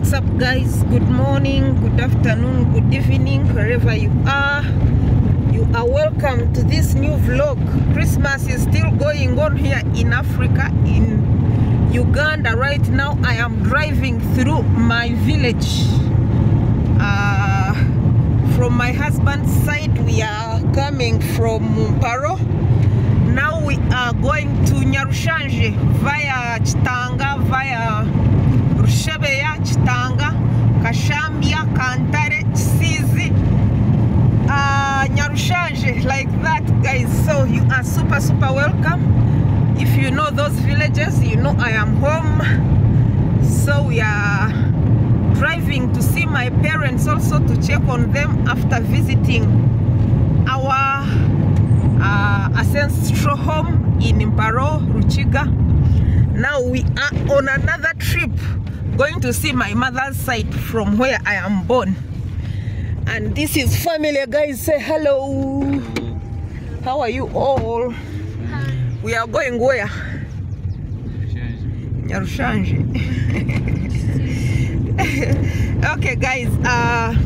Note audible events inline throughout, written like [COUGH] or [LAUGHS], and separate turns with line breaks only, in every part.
What's up, guys? Good morning, good afternoon, good evening, wherever you are. You are welcome to this new vlog. Christmas is still going on here in Africa, in Uganda. Right now, I am driving through my village. Uh, from my husband's side, we are coming from Mumparo. Now we are going to Nyarushanje via Chitanga, via Rushebeya, Chitanga, Kashambia, Kantare, Sizi, uh, Nyarushanje, like that, guys. So you are super, super welcome. If you know those villages, you know I am home. So we are driving to see my parents also to check on them after visiting our uh, ancestral home in Imparo, Ruchiga. Now we are on another trip going to see my mother's side from where I am born. And this is family, guys. Say hello. How are you all? We are going where? Nyarushanje. [LAUGHS] okay, guys. Uh,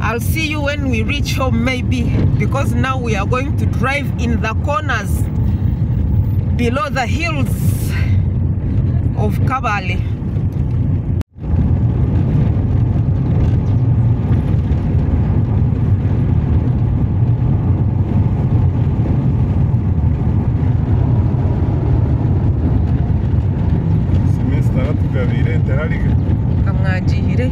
I'll see you when we reach home, maybe, because now we are going to drive in the corners below the hills of Kabale.
semesita natugabire nterariga
kamwagihire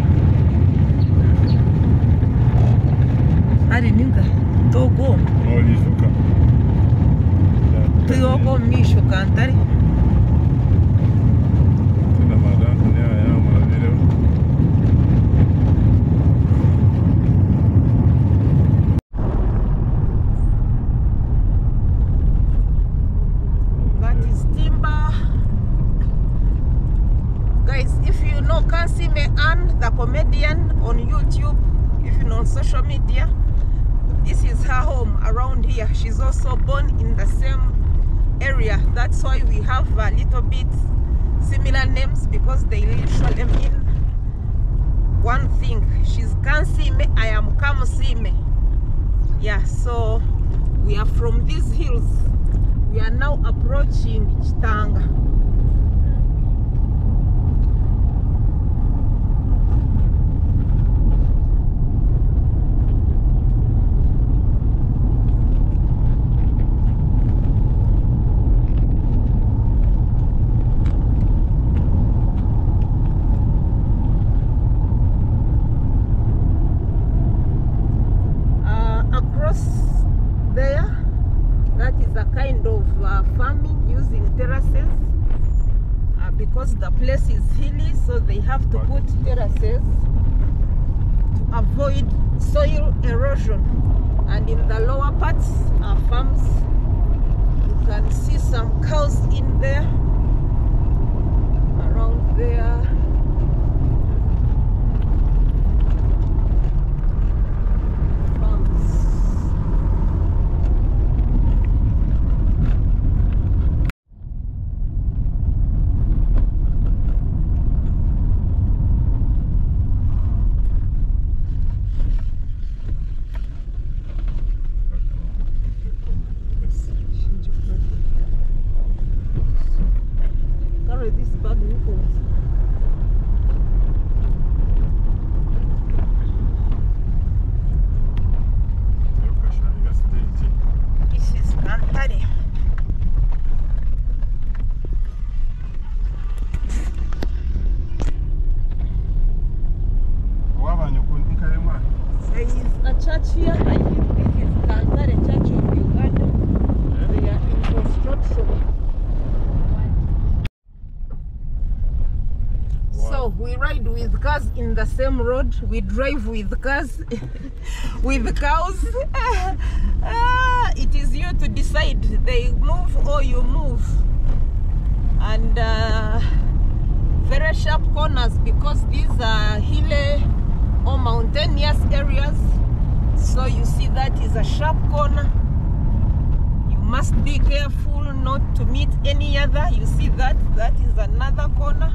ari ninga togo
norijuka
tuyogo misho kantari
tuna madantu niyaya murabireho
that is timber guys if you know Kansiime Anne the comedian on YouTube if you know on social media this is her home around here she's also born in the same why we have a little bit similar names because they literally mean one thing. She's Kansiime I am Kamusime yeah so we are from these hills. We are now approaching Chitanga uh, across there that is a kind of uh, farming using terraces uh, because the place is hilly so they have to put terraces to avoid soil erosion. And in the lower parts are farms. You can see some cows in there around there farms Carry this bag Nicholas.
ukashanga stage
This is Kantari.
wabanye ukuntu nkaremwa
There is a church here. I think this is Kantari Church of Uganda. They are in construction. So we ride with cars in the same road. We drive with cars, [LAUGHS] with cows. [LAUGHS] Ah, it is you to decide. They move or you move. And uh, very sharp corners because these are hilly or mountainous areas. So you see that is a sharp corner. You must be careful not to meet any other. You see that that is another corner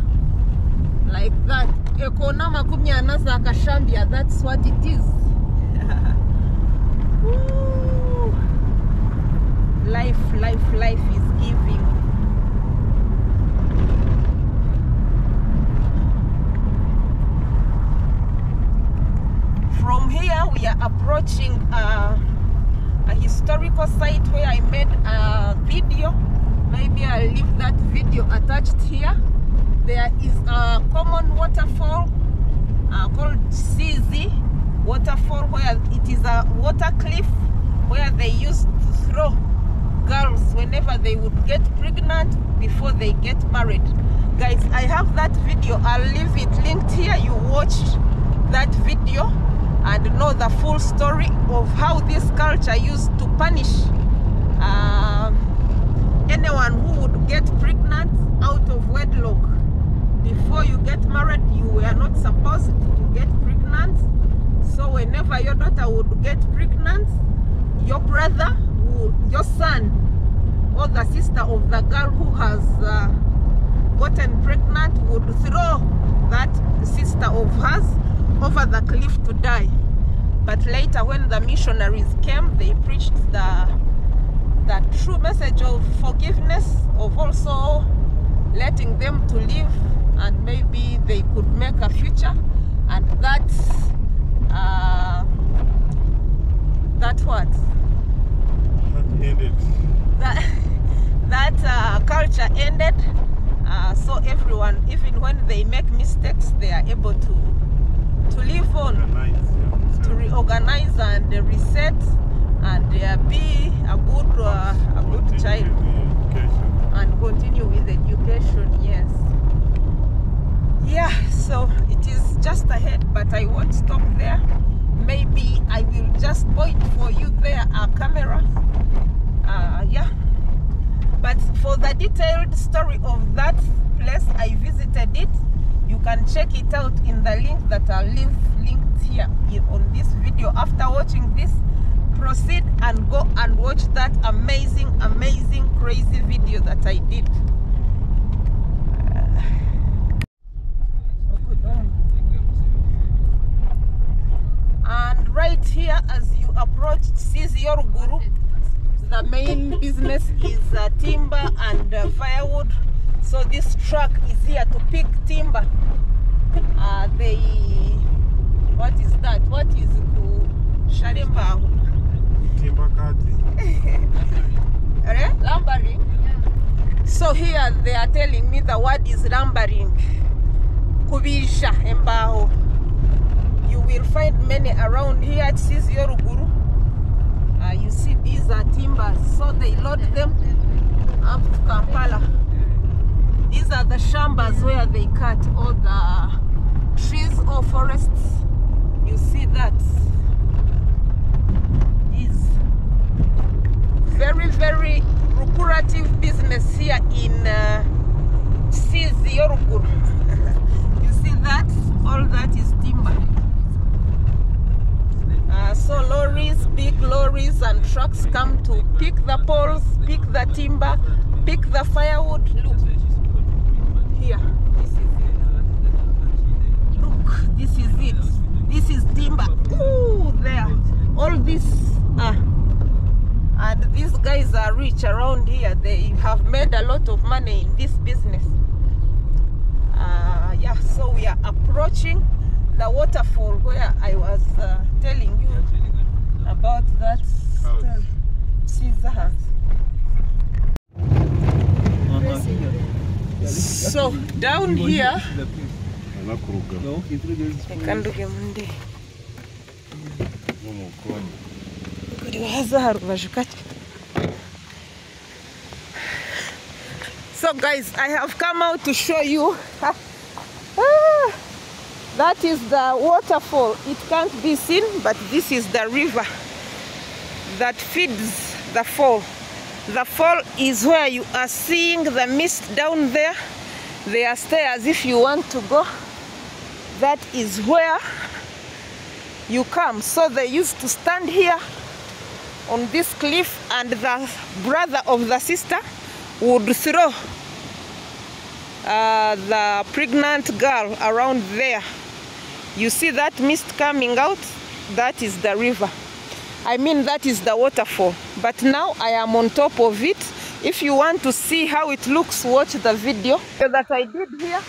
like that. Ekona makumi ana za kashambia that's what it is. [LAUGHS] Life life life is giving. From here we are approaching a, a historical site where i made a video. Maybe i'll leave that video attached here there is a common waterfall uh, called CZ waterfall where it is a water cliff where they used to throw girls whenever they would get pregnant before they get married. Guys i have that video. I'll leave it linked here. You watch that video and know the full story of how this culture used to punish um, anyone who would get pregnant out of wedlock before you get married you were not supposed to get pregnant. So whenever your daughter would get pregnant your brother your son or the sister of the girl who has uh, gotten pregnant would throw that sister of hers over the cliff to die. But later when the missionaries came they preached the the true message of forgiveness of also letting them to live and maybe they could make a future. And that uh, that what?
That ended.
that [LAUGHS] that uh, culture ended uh, so everyone even when they make mistakes they are able to to live on to reorganize and reset and uh, be a good uh, a good child.
with the education.
and continue with education yes yeah so it is just ahead but i won't stop there. Maybe i will just point for you there a camera. Uh, yeah. But for the detailed story of that place i visited it. You can check it out in the link that i'll leave linked here on this video. After watching this proceed and go and watch that amazing amazing crazy video that i did Uh, and right here as you approach Sizioruguru the main [LAUGHS] business is uh, timber and uh, firewood. So this truck is here to pick timber. Uh, they what is that? What is ku sharimbahu
Timbakati. [LAUGHS]
Eh? lumbering. So here they are telling me the word is lumbering. Kubisha embaho you will find many around here. At Sizioruguru uh, you see these are timbers. So they load them up to Kampala. These are the shambas where they cut all the trees or forests. You see that? Is very very lucrative business here in uh, Sizioruguru you see that all that is timber uh, so lorries, big lorries and trucks come to pick the poles, pick the timber, pick the firewood. Look here, this is it. Look, this is it. This is timber. Ooh, there. All this. Ah. And these guys are rich around here. They have made a lot of money in this business. Uh, yeah, so we are approaching the waterfall where I was uh, telling you about that
House.
story. Caesar house. So down here,
Anakuruga
kanduge munde
n'umukono.
harubaje kake. So guys, I have come out to show you. [LAUGHS] That is the waterfall. It can't be seen, but this is the river that feeds the fall. The fall is where you are seeing the mist down there. There are stairs if you want to go. That is where you come. So they used to stand here on this cliff, and the brother of the sister would throw uh, the pregnant girl around there. You see that mist coming out? That is the river. I mean, that is the waterfall. But now I am on top of it. If you want to see how it looks, watch the video that I did here.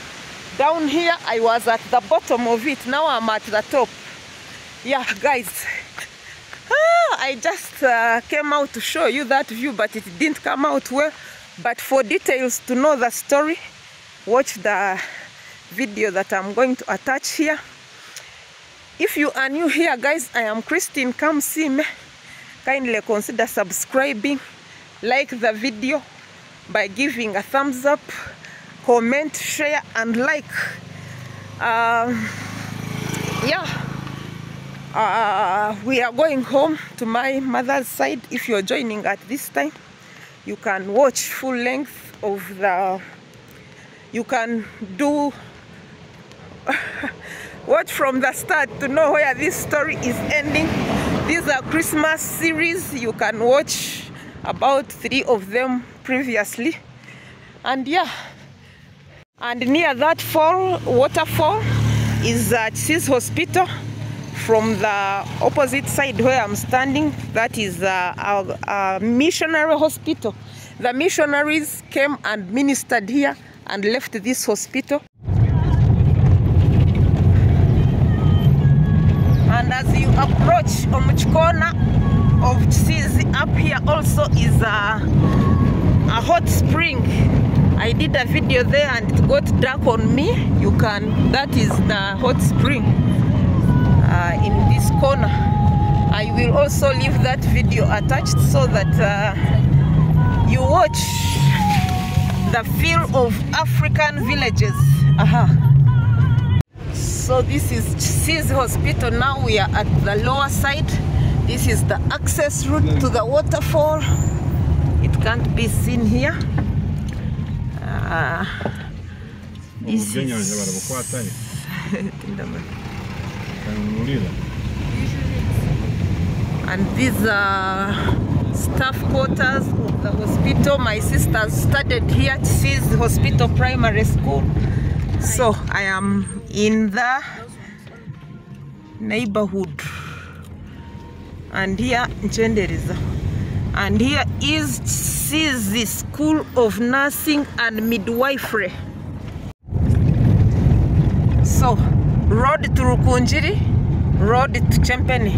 Down here, I was at the bottom of it. Now I'm at the top. Yeah, guys. Ah, I just uh, came out to show you that view, but it didn't come out well. But for details to know the story, watch the video that I'm going to attach here. If you are new here, guys, I am Christine. Come see me. Kindly consider subscribing, like the video by giving a thumbs up, comment, share, and like. Um, yeah, uh, we are going home to my mother's side. If you're joining at this time, you can watch full length of the. You can do [LAUGHS] watch from the start to know where this story is ending. These are Christmas series. You can watch about three of them previously. And yeah, and near that fall, waterfall is uh, Sis Hospital. From the opposite side where I'm standing, that is uh, a, a missionary hospital. The missionaries came and ministered here and left this hospital. And as you approach Omuchikona of Chisizi up here also is a, a hot spring. I did a video there and it got dark on me. You can that is the hot spring uh, in this corner. I will also leave that video attached so that uh, you watch the feel of African villages. Aha. So this is Sis Hospital. Now we are at the lower side. This is the access route to the waterfall. It can't be seen here. Uh, this is... [LAUGHS] and these are staff quarters of the hospital. My sister studied here at Sis Hospital Primary School. So I am in the neighborhood. And here Nchendereza And here is sees the School of Nursing and Midwifery. So, road to Rukunjiri, road to Chempeni,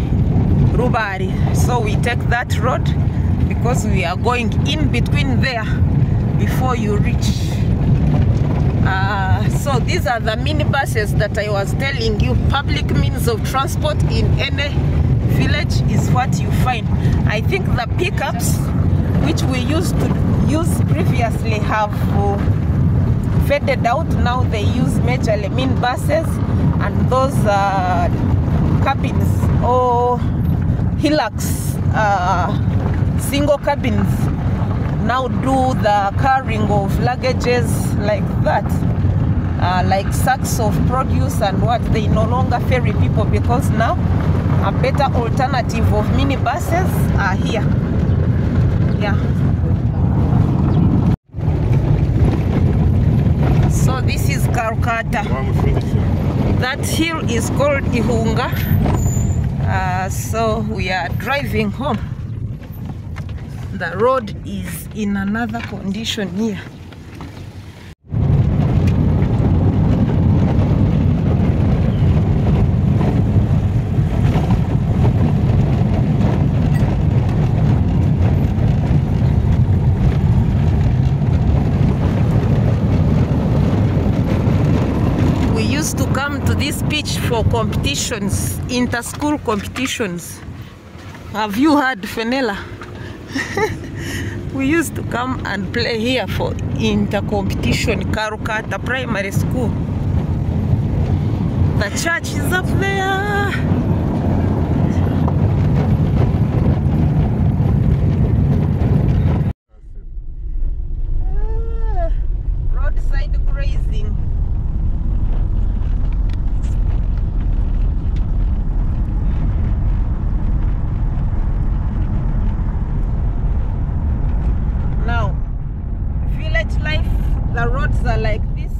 Rubari. So we take that road because we are going in between there before you reach. Uh, so these are the minibuses that I was telling you. Public means of transport in any village is what you find. I think the pickups, which we used to use previously, have uh, faded out. Now they use majorly minibuses and those uh, cabins or hillocks, uh, single cabins now do the carrying of luggages like that uh, like sacks of produce and what they no longer ferry people because now a better alternative of minibuses are here. Yeah. So this is Karkata
wamushudisha
that hill is called Ihunga. Uh, so we are driving home the road is in another condition here we used to come to this beach for competitions inter-school competitions have you heard Fenella? [LAUGHS] we used to come and play here for inter-competition Karukata Primary School. The church is up there. Ah, Roadside grazing. Now, village life, the roads are like this.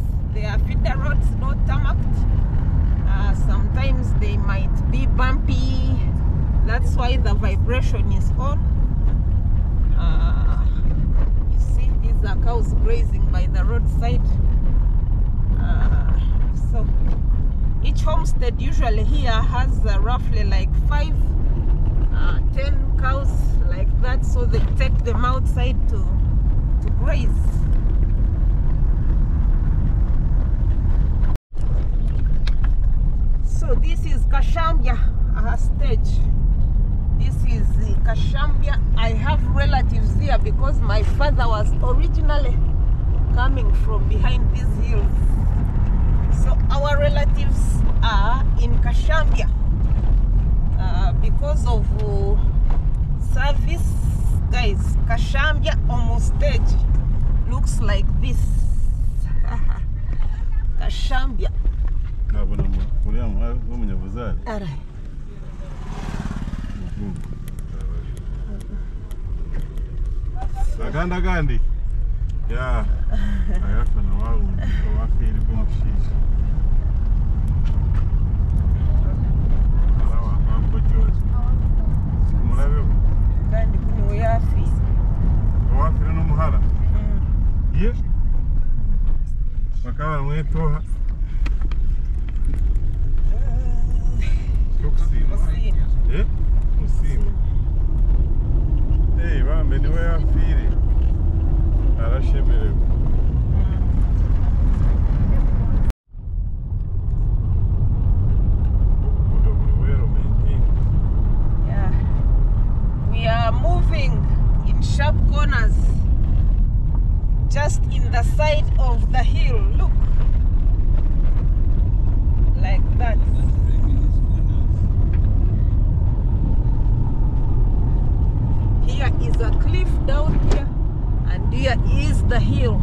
That's why the vibration is on. Uh, you see, these are cows grazing by the roadside. Uh, so each homestead usually here has uh, roughly like five, uh, ten cows like that. So they take them outside to to graze. So this is Kashambia uh, stage. This is uh, Kashambia. I have relatives here because my father was originally coming from behind these hills. So our relatives are in Kashambia uh, because of uh, service. Guys, Kashambia almost stage looks like this. [LAUGHS] Kashambia.
nkabona mu- uriya muhanda Ja, nou ja, van de wauw. Zo
wacht je de
boom precies. Hier? Acaba não é torra.
Estou
com cima. É? Com cima. Ei, vamos, não é a filha.
Yeah. We are moving in sharp corners just in the side of the hill. Look. Like that. Here is a cliff down here and here is the hill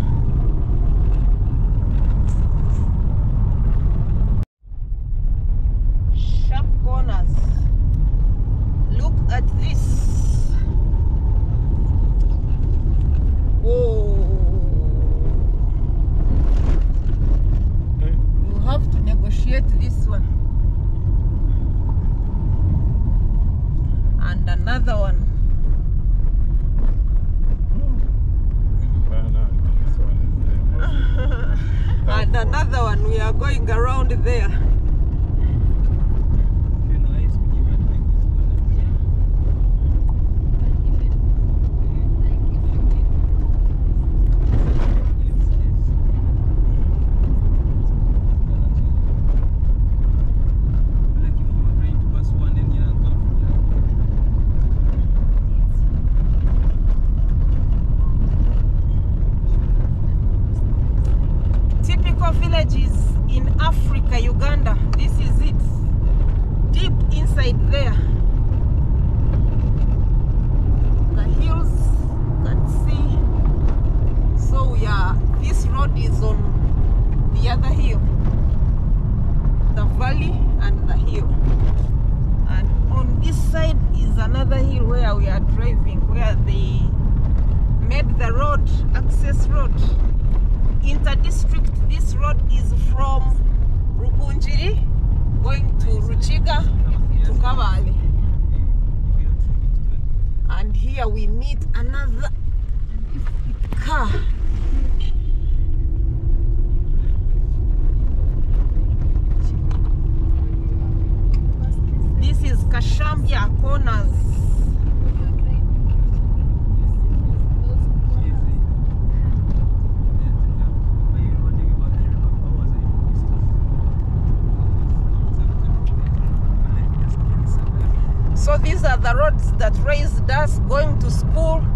So these are the roads that raised us going to school.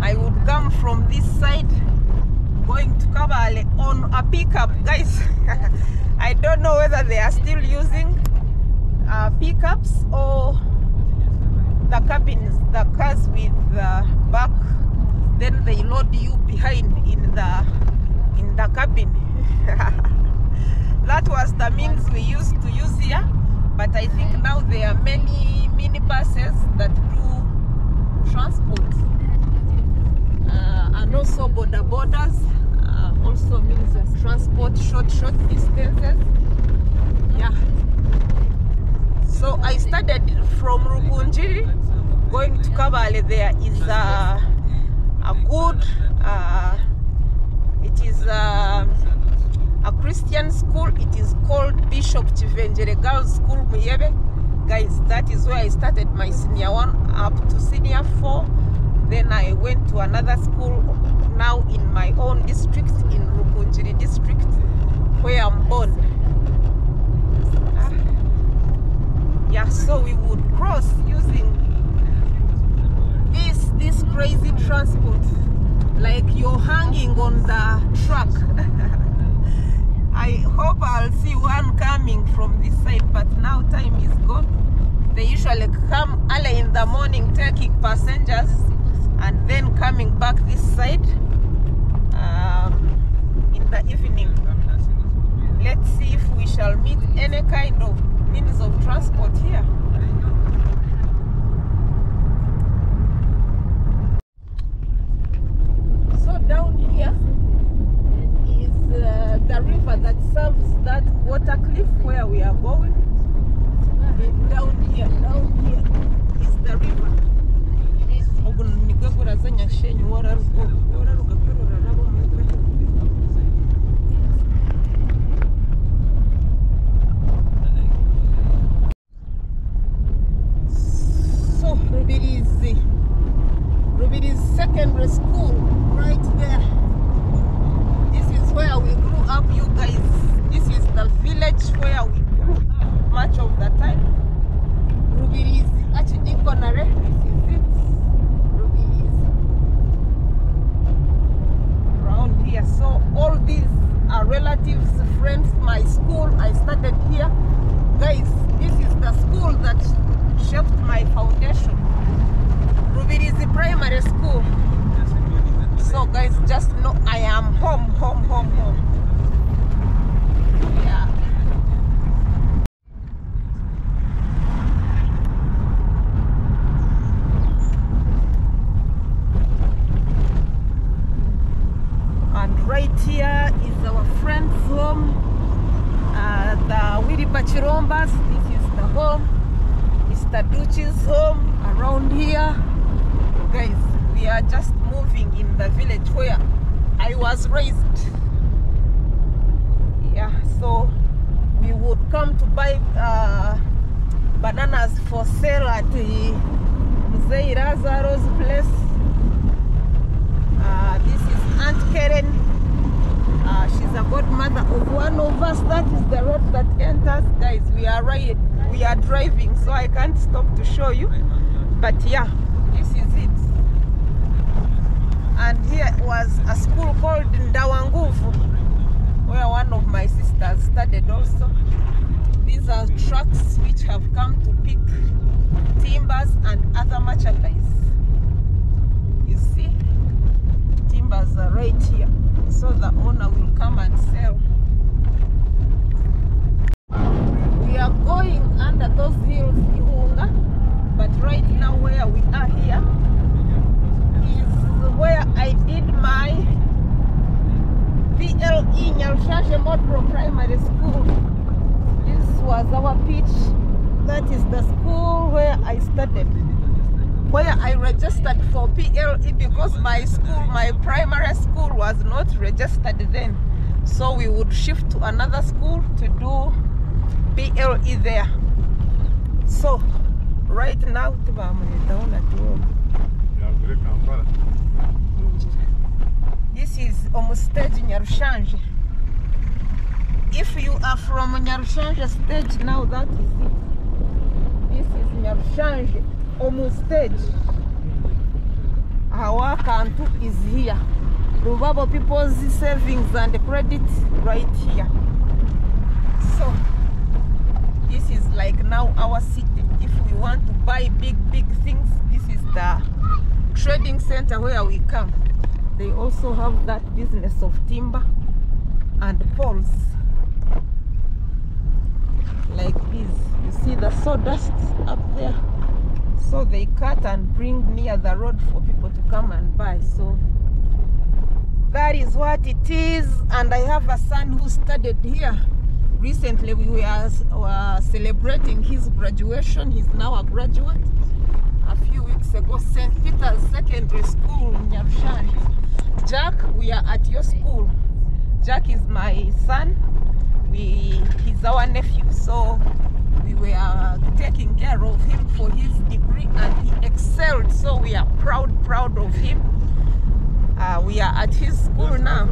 I would come from this side going to Kabale on a pickup. Guys, [LAUGHS] I don't know whether they are still using uh, pickups or the cabins, the cars with the back. Then they load you behind in the in the cabin. [LAUGHS] that was the means we used to use here but I think now there are many minibuses that do transport. Uh, and also border borders uh, also means of transport short short distances. Yeah. So I started from Rukunji Rukungiri. Going to Kabale there is a, a good, uh, it is a, Christian school. It is called Bishop Kivengere Girls School Muyebe. Guys, that is where I started my senior one up to senior four. Then I went to another school now in my own district, in Rukungiri district, where I'm born. Ah. Yeah, so we would cross using this this crazy transport, like you're hanging on the truck. I hope I'll see one coming from this side, but now time is gone. They usually come early in the morning taking passengers and then coming back this side um, in the evening. Let's see if we shall meet any kind of means of transport here. A godmother of one of us. That is the road that enters. Guys, we are right. We are driving, so I can't stop to show you. But yeah, this is it. And here was a school called Ndawanguvu, where one of my sisters studied also. These are trucks which have come to pick timbers and other merchandise. You see, timbers are right here. So the owner will come and sell. We are going under those hills, Ihunga, but right now where we are here is where I did my PLE Nyarushanje Modro Primary School. This was our pitch. That is the school where I studied. Where I registered for PLE because my school, my primary school was not registered then. So we would shift to another school to do PLE there. So right now tuwoma
Yagure Kampala.
This is Omustage Nyarushanje. If you are from Nyarushanje stage now, that is it. This is Nyarushanje Omustage. Our Kantu is here. Rubabo people's savings and credit right here. So this is like now our city. If we want to buy big, big things, this is the trading center where we come. They also have that business of timber and poles like this. You see the sawdust up there. So they cut and bring near the road for people to come and buy. So that is what it is. And I have a son who studied here. Recently we were, were celebrating his graduation. He's now a graduate. a few weeks ago, St. Peter's Secondary School in. Jack, we are at your school. Jack is my son. We, he's our nephew, so we were taking care of him for his degree and he excelled. So we are proud, proud of him. Uh, we are at his school now.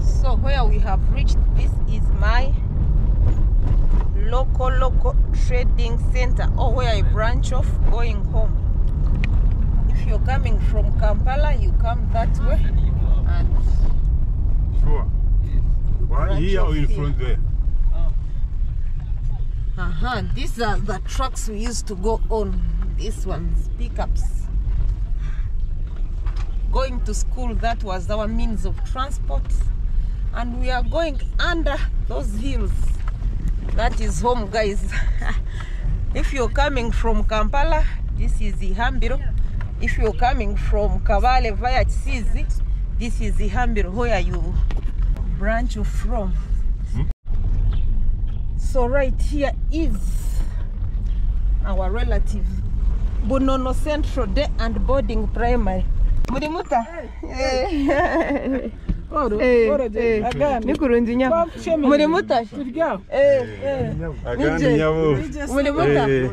So where we have reached, this is my local local trading center or where I branch off going home. If you're coming from Kampala, you come that way and
Sure.
you
What
branch
here or in
here.
front there?
Uh-huh. These are the trucks we used to go on. These ones, pickups. Going to school, that was our means of transport. And we are going under those hills. That is home, guys. [LAUGHS] if you're coming from Kampala, this is Ihambiro. If you're coming from Kabale via Chisizi, this is Ihambiro, where you branch from. So right here is our relative Bunono Central Day and Boarding Primary. Murimuta? Hey. Eh, [LAUGHS] Eh, eh, nikurundi eh, nyabo. muri mutashe
agandi nyabo muri
mutashe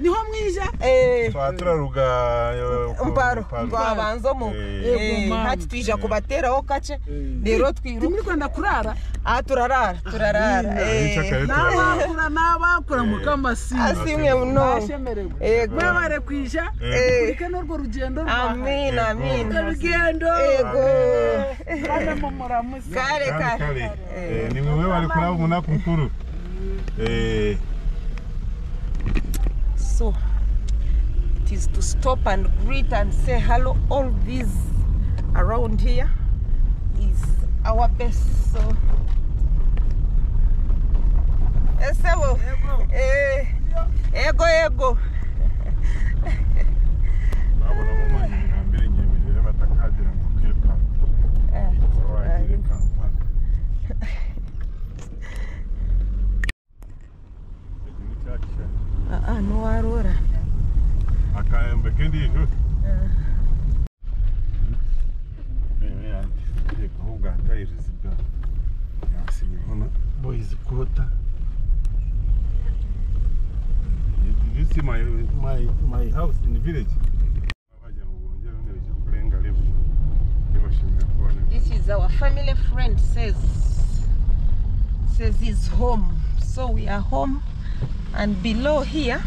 niho mwija
twaturaruga
mparo.
twabanzamo
hati twija kubateraho kace rero
twirukanda kurara?
Aha turarara turarara.
N'abakura n'abakura mukamasi
asimwe
munongo
yego
mwabare kwija kurike n'urwo rugendo
amina amina.
Urugendo
yego
kandi mumuramuzi
kare
Kale
kare
kale. Eh, ni mwe bari kuraba mukuru. Eh,
so it is to stop and greet and say hello. All these around here is our best so. Esebo eh. Ego ego
Wagire
eh,
Kampala. Iki ni cya kisha.
ah, ah, nuwarora
Akayembe k'indisho.
Eh.
Eh, yanjye. Reka ahubwo akayiriza ibya. Yasigaye hano. Boys quota. Did you see my my my house in the village?
This is our family friend says says he's home. So we are home and below here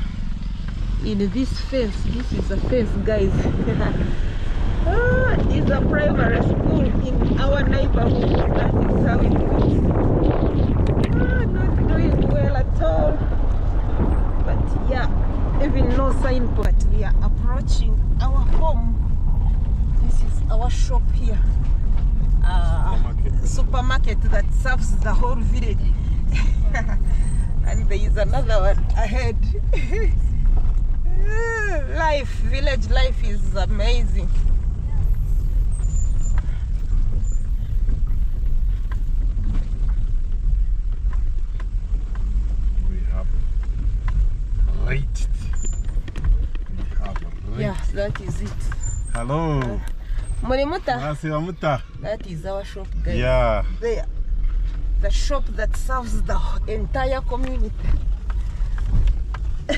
in this fence, this is a fence guys. [LAUGHS] ah, is a primary school in our neighborhood. That is how it goes. Ah, not doing well at all. But yeah, even no sign but we are approaching our home. Our shop here uh,
Supermarket.
supermarket that serves the whole village. [LAUGHS] and there is another one ahead. [LAUGHS] life, village life is amazing.
We have reached. We have reached.
Yeah, that is it.
Hello. Mwasiba ah, muta.
that is our shop, guys.
Yeah.
There. The shop that serves the entire community. [LAUGHS]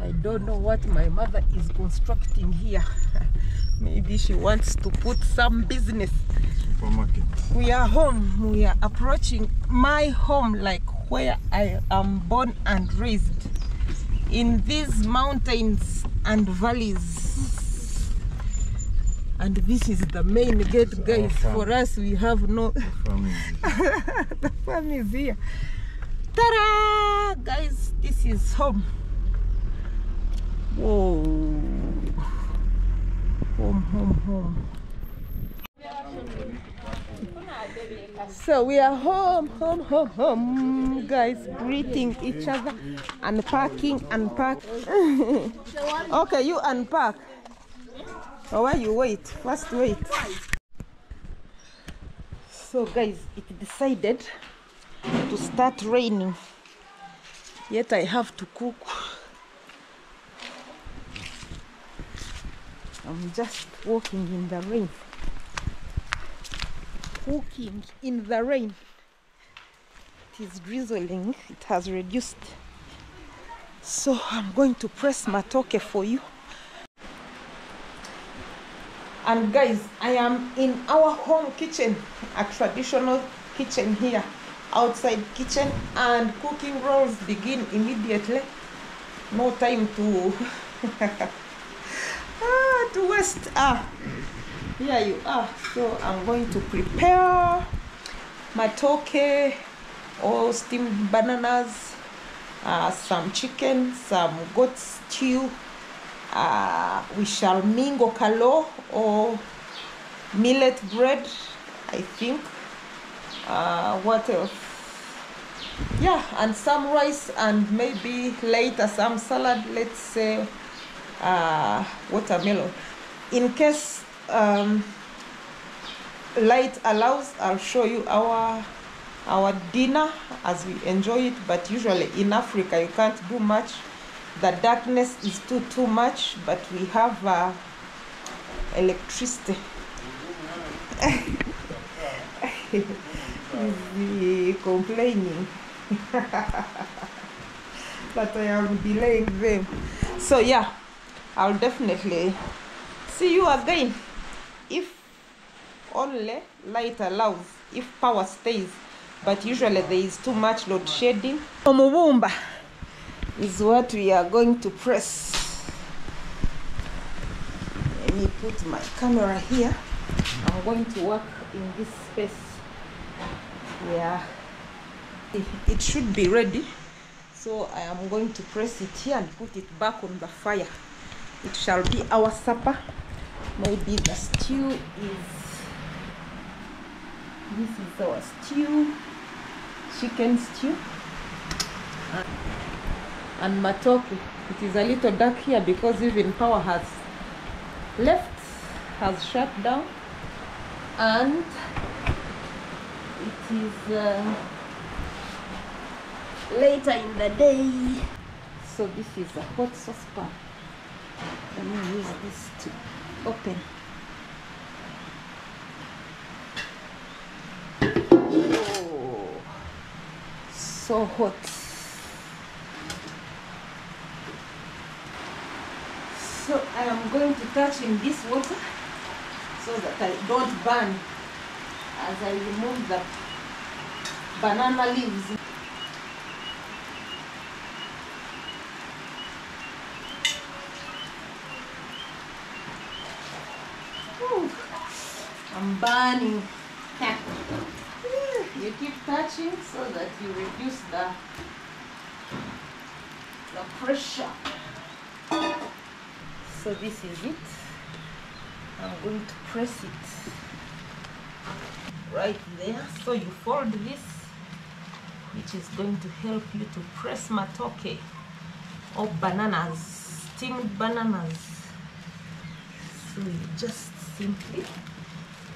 I don't know what my mother is constructing here. [LAUGHS] Maybe she wants to put some business.
Supermarket.
We are home. We are approaching my home, like where I am born and raised, in these mountains and valleys. And this is the main gate, guys. For us, we have no. [LAUGHS] The farm is here. Ta-da! Guys, this is home. Whoa. Home, home, home. So we are home, home, home, home, guys, greeting each other, unpacking, unpack. [LAUGHS] okay, you unpack. While you wait, first wait. So guys, it decided to start raining. Yet I have to cook. I'm just walking in the rain. Cooking in the rain. It is drizzling. It has reduced. So I'm going to press matoke for you. And guys, I am in our home kitchen, a traditional kitchen here, outside kitchen, and cooking rolls begin immediately. No time to [LAUGHS] ah, to waste. Ah, here you are. So I'm going to prepare matoke or steamed bananas, uh, some chicken, some goat stew, uh, we shall mingle kalo or millet bread i think. Uh, what else? Yeah and some rice and maybe later some salad let's say uh, watermelon. In case um, light allows i'll show you our our dinner as we enjoy it but usually in africa you can't do much the darkness is too too much but we have uh, electricity. [LAUGHS] He's complaining. [LAUGHS] That I am delaying them. So yeah I'll definitely see you again. If only light allows if power stays. But usually there is too much load shedding is what we are going to press. Let me put my camera here. I'm going to work in this space. Yeah. It, should be ready. So i am going to press it here and put it back on the fire. It shall be our supper. Maybe the stew is this is our stew. Chicken stew and Matoke. it is a little dark here because even power has left has shut down. And it is uh, later in the day. So this is a hot saucepan. Let me use this to open. Oh so hot so I am going to touch in this water so that I don't burn as I remove the banana leaves. I'm burning. [LAUGHS] you keep touching so that you reduce the the pressure so this is it. I'm going to press it right there. So you fold this which is going to help you to press matoke or bananas steamed bananas. So you just simply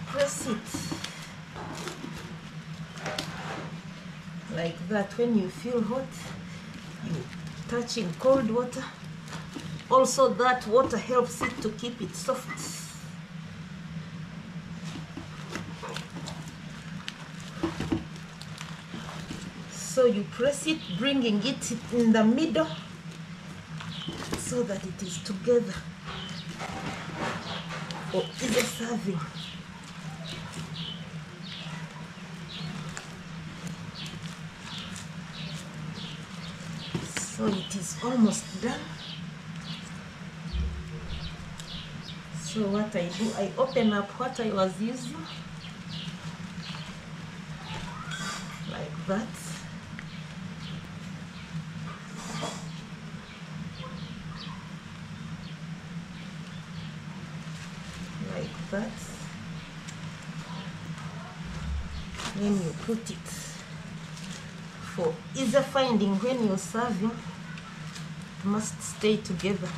press it like that. When you feel hot you touch in cold water also that water helps it to keep it soft. So you press it bringing it in the middle so that it is together for easy serving. So it is almost done so what I do I open up what I was using. Like that. Like that. Then you put it for easy finding when you're serving it must stay together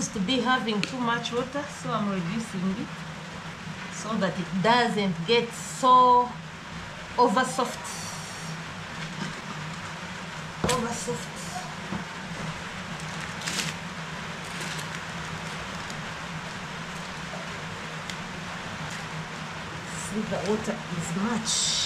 seems to be having too much water, so I'm reducing it so that it doesn't get so over soft. Over soft. See the water is much.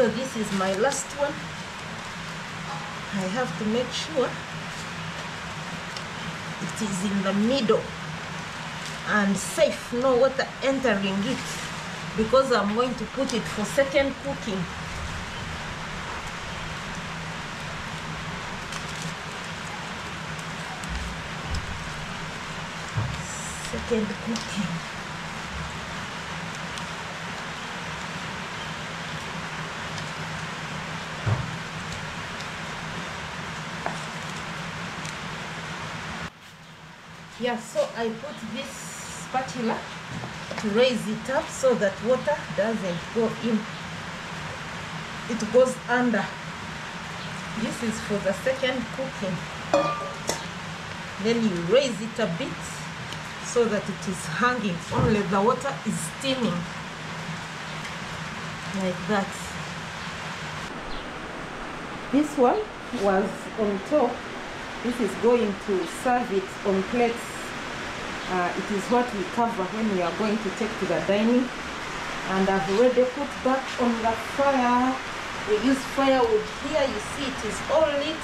So this is my last one. I have to make sure it is in the middle and safe, no water entering it because I'm going to put it for second cooking. Second cooking. Yeah so i put this spatula to raise it up so that water doesn't go in. It goes under. This is for the second cooking. Then you raise it a bit so that it is hanging. Only the water is steaming. Like that. This one was on top. This is going to serve it on plates uh, it is what we cover when we are going to take to the dining. And I've already put back on the fire we use firewood here. You see it is all lit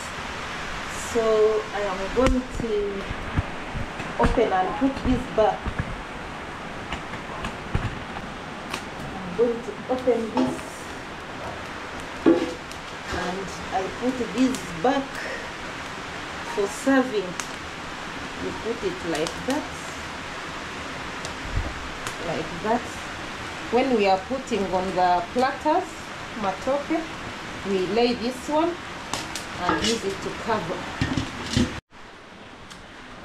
so I am going to open and put this back. I'm going to open this. And I put this back for serving. You put it like that like that. When we are putting on the platters matoke we lay this one and use it to cover.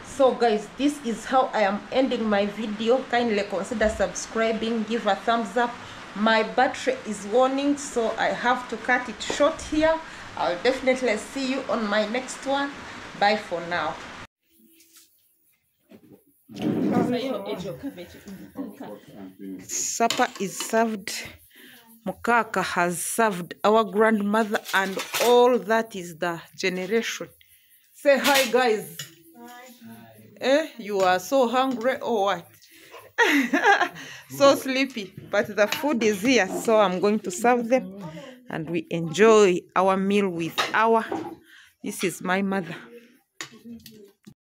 So guys this is how i am ending my video. Kindly consider subscribing give a thumbs up. My battery is warning so i have to cut it short here. I'll definitely see you on my next one. Bye for now supper is served. Mukaka has served our grandmother and all that is the generation. Say hi guys. Eh? You are so hungry or what? [LAUGHS] So sleepy. But the food is here so i'm going to serve them. And we enjoy our meal with our this is my mother